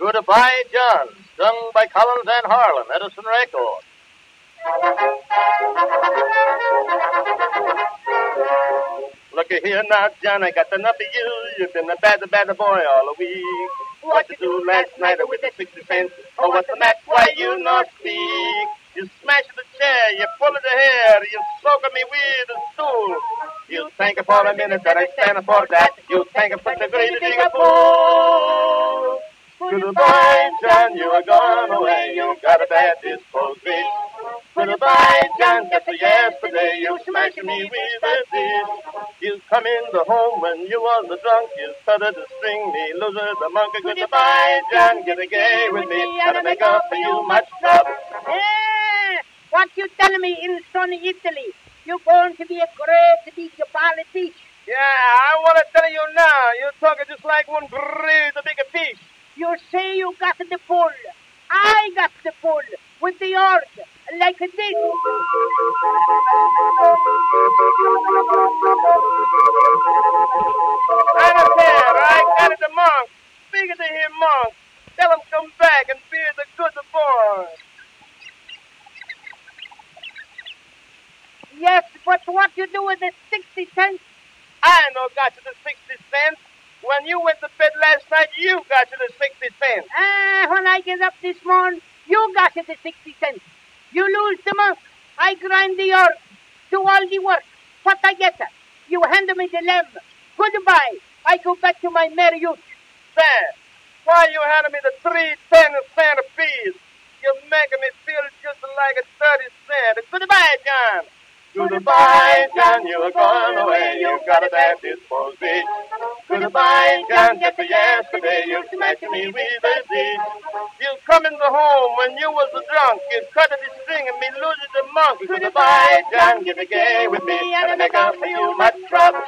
Goodbye, John, sung by Collins and Harlan, Edison Record. Looky here now, John, I got enough of you. You've been a bad, bad boy all the week. What you do last night with the 60 cents? Oh, what's the matter? Why you not speak? You smash the chair, you pull the hair, you soak me with the stool. You think for a minute that I stand for that. You think for the great big fool. Goodbye, John, you are gone away. You got a bad disposition. Goodbye, John, just yesterday you smashed me with a dish. You come in the home when you was a drunk. You started to string me, loser, the monkey. Goodbye, John, get a gay with me. Gotta make up for you much trouble. Eh, what you telling me in sunny Italy? You going to be a great big politician. Yeah, I want to tell you now. You're talking just like one great big fish. You say you got the pull. I got the pull with the horse, like this. I don't. I got it, the monk. Speak to him, monk. Tell him come back and be the good boy. Yes, but what you do with the 60 cents? I know got you the 60 cents. When you went to bed last night, you got you the 60 cents. Ah, when I get up this morning, you got it the 60 cents. You lose the month. I grind the earth, do all the work. What I get? You hand me the lamb. Goodbye. I go back to my merry youth. Sam, why you handing me the three ten cent piece? You're making me feel just like a 30 cent. Goodbye, John. Goodbye, John, you're gone away. You Put a fine gun, get the yesterday, you smash me with a seed. You come in the home when you was a drunk, you cut the string and me lose the monk. Put a fine gun, get the gay with me, and I make up for you my trouble.